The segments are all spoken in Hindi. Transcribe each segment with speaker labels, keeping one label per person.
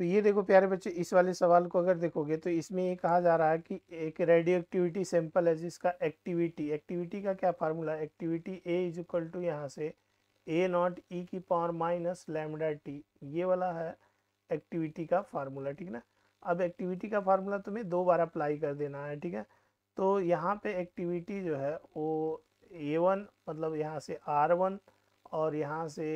Speaker 1: तो ये देखो प्यारे बच्चे, इस वाले सवाल को अगर देखोगे तो इसमें ये कहा जा रहा है कि एक रेडियो एक्टिविटी सैंपल है जिसका एक्टिविटी एक्टिविटी का क्या formula activity A is equal to यहाँ से ए नॉट ई की पावर माइनस लैमडा टी ये वाला है एक्टिविटी का फार्मूला ठीक ना? अब एक्टिविटी का फार्मूला तुम्हें दो बार अप्लाई कर देना है, ठीक है? तो यहाँ पे एक्टिविटी जो है वो ए वन मतलब यहाँ से आर वन और यहाँ से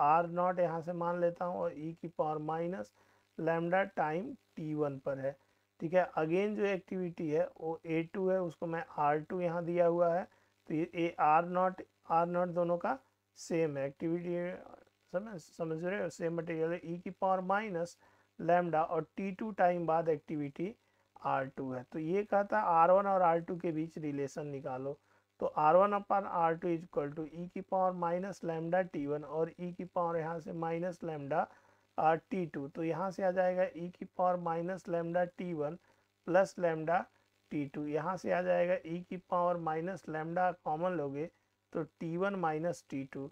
Speaker 1: आर नॉट यहाँ से मान लेता हूँ और ई e की power minus lambda time T one पर है। ठीक है? अगेन जो एक्टिविटी है, वो ए टू है, उसको मैं आर टू यहाँ दिया हुआ है। तो ये A R not R not दोनों का सेम है। एक्टिविटी समझ समझ रहे हो? सेम मटेरियल है। ई की पावर माइनस लैमडा और टी टू टाइम बाद एक्टिविटी आर टू है। तो ये कहता है आर वन और आर टू के बीच रिलेशन निकालो। तो R one upon R two is equal to E की power minus lambda T one और ई e की पावर यहाँ से minus lambda R T two तो यहाँ से आ जाएगा ई e की power minus lambda T one plus lambda T two यहाँ से आ जाएगा ई e की पावर माइनस लैमडा कॉमन लोगे तो T one minus T two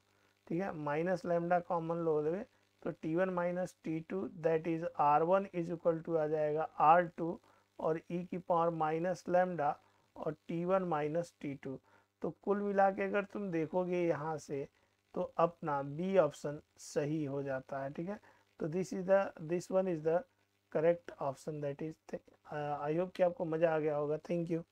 Speaker 1: ठीक है? माइनस लैमडा कॉमन लोगे तो T one minus T two that is R one is equal to आ जाएगा आर टू और ई की पावर माइनस लैमडा और T one minus T two तो कुल मिला के अगर तुम देखोगे यहाँ से तो अपना बी ऑप्शन सही हो जाता है, ठीक है? तो this is the this one is the correct option that is I hope कि आपको मज़ा आ गया होगा। Thank you